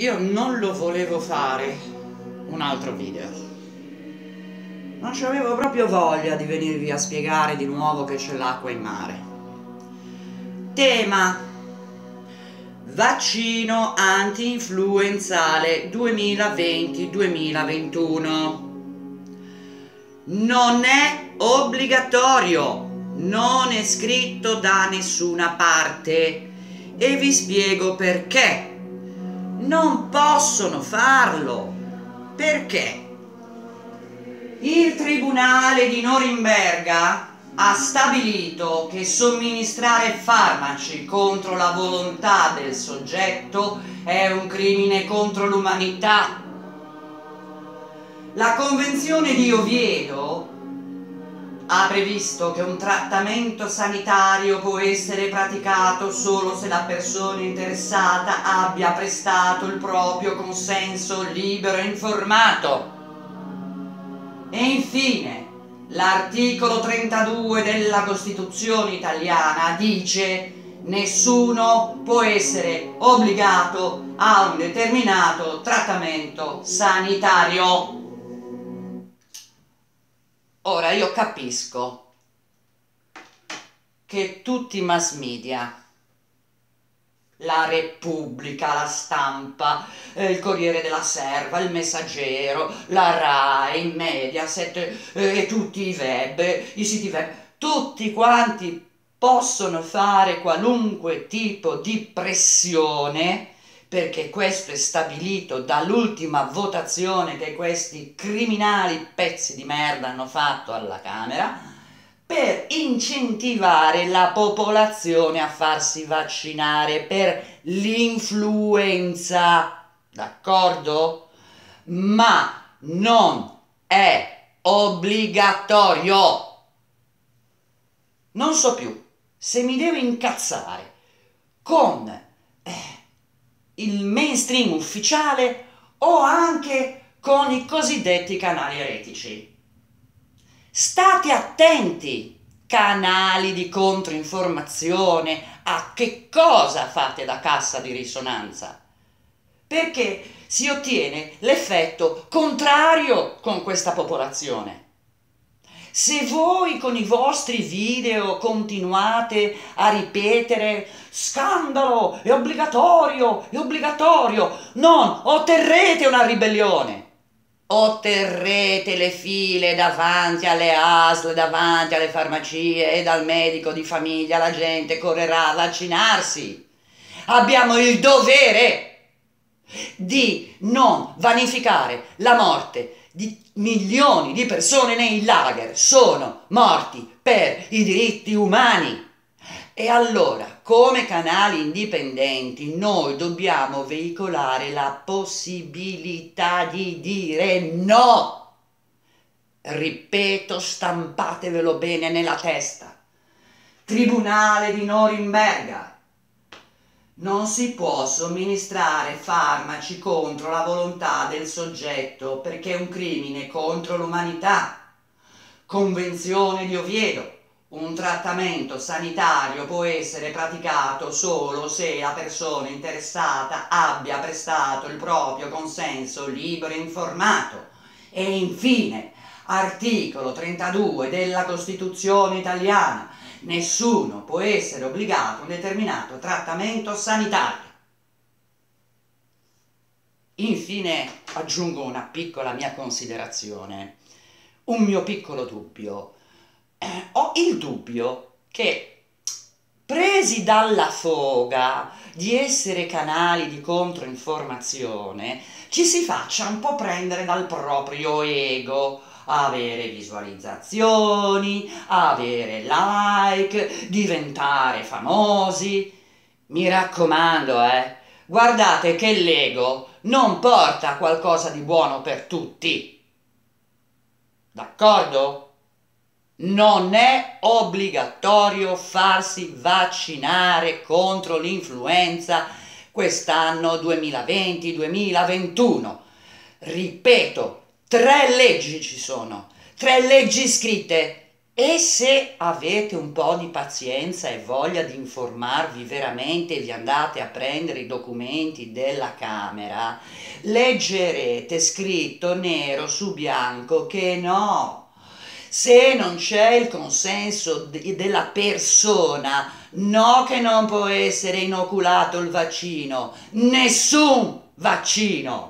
io non lo volevo fare. Un altro video. Non avevo proprio voglia di venirvi a spiegare di nuovo che c'è l'acqua in mare. Tema. Vaccino anti-influenzale 2020-2021 Non è obbligatorio, non è scritto da nessuna parte. E vi spiego perché non possono farlo. Perché? Il Tribunale di Norimberga ha stabilito che somministrare farmaci contro la volontà del soggetto è un crimine contro l'umanità. La Convenzione di Oviedo ha previsto che un trattamento sanitario può essere praticato solo se la persona interessata abbia prestato il proprio consenso libero e informato. E infine, l'articolo 32 della Costituzione italiana dice nessuno può essere obbligato a un determinato trattamento sanitario. Ora io capisco che tutti i mass media, la Repubblica, la stampa, eh, il Corriere della Serva, il Messaggero, la RAI, Mediaset eh, e tutti i web, i siti web, tutti quanti possono fare qualunque tipo di pressione perché questo è stabilito dall'ultima votazione che questi criminali pezzi di merda hanno fatto alla Camera, per incentivare la popolazione a farsi vaccinare per l'influenza, d'accordo? Ma non è obbligatorio. Non so più se mi devo incazzare con... Eh, il mainstream ufficiale o anche con i cosiddetti canali eretici. State attenti, canali di controinformazione, a che cosa fate da cassa di risonanza, perché si ottiene l'effetto contrario con questa popolazione. Se voi con i vostri video continuate a ripetere scandalo, è obbligatorio, è obbligatorio, non otterrete una ribellione. Otterrete le file davanti alle ASL, davanti alle farmacie e dal medico di famiglia la gente correrà a vaccinarsi. Abbiamo il dovere di non vanificare la morte di milioni di persone nei lager sono morti per i diritti umani. E allora, come canali indipendenti, noi dobbiamo veicolare la possibilità di dire no. Ripeto, stampatevelo bene nella testa. Tribunale di Norimberga, non si può somministrare farmaci contro la volontà del soggetto perché è un crimine contro l'umanità. Convenzione di Oviedo. Un trattamento sanitario può essere praticato solo se la persona interessata abbia prestato il proprio consenso libero e informato. E infine, articolo 32 della Costituzione italiana nessuno può essere obbligato a un determinato trattamento sanitario. Infine aggiungo una piccola mia considerazione, un mio piccolo dubbio. Eh, ho il dubbio che presi dalla foga di essere canali di controinformazione, ci si faccia un po' prendere dal proprio ego, avere visualizzazioni, avere like, diventare famosi. Mi raccomando, eh, guardate che l'ego non porta qualcosa di buono per tutti. D'accordo? Non è obbligatorio farsi vaccinare contro l'influenza quest'anno 2020-2021. Ripeto, Tre leggi ci sono, tre leggi scritte E se avete un po' di pazienza e voglia di informarvi veramente, vi andate a prendere i documenti della Camera, leggerete scritto nero su bianco che no. Se non c'è il consenso de- della persona, no che non può essere inoculato il vaccino, nessun vaccino.